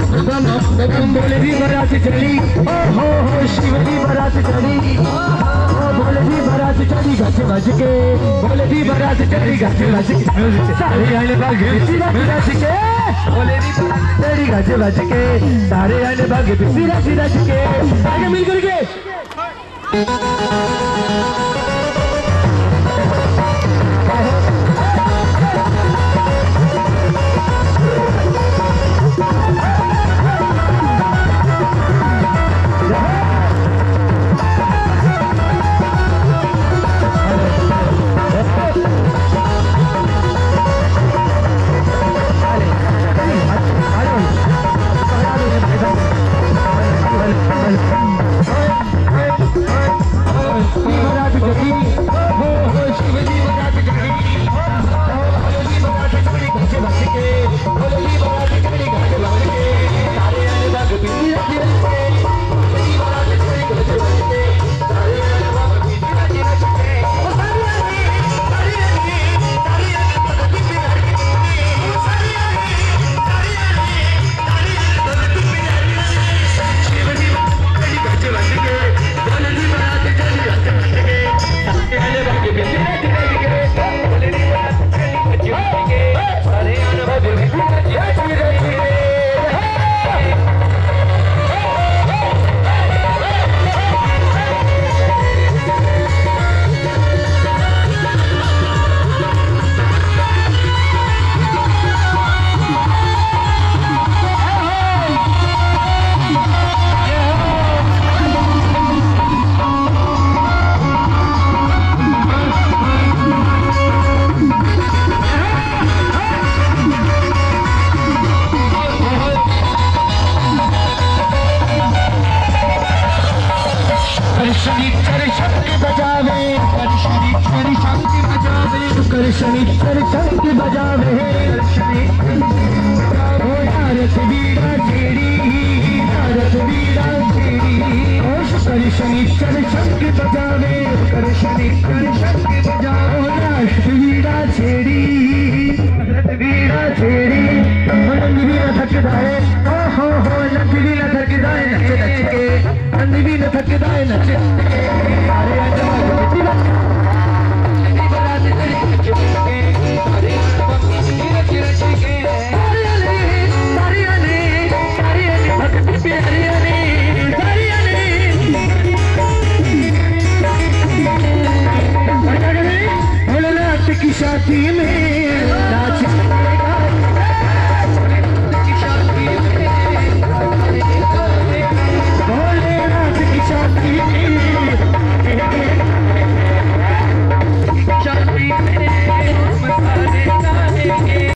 बोले भी बरात चली ओ हो हो शिव भी बरात चली बोले भी बरात चली घच भज के बोले भी बरात चली। घच भज के सारे आले बाग घिरती बरात के भी बारात बज के सारे आने भागे सिरा सिरा के। आगे मिल करके शनीश्वर शक्ति बजावे कर कर शनीश्वर बजावे। ओ नारद वीरा वीरा तेरी ओ कर शनीश्वर शक्ति बजावे। कर शनीश्वर शक्ति बजाओ नारद वीरा तेरी नारद वीरा तेरी मन जाए ओ हो लख वीरा थक I'm living the country. I'm living in the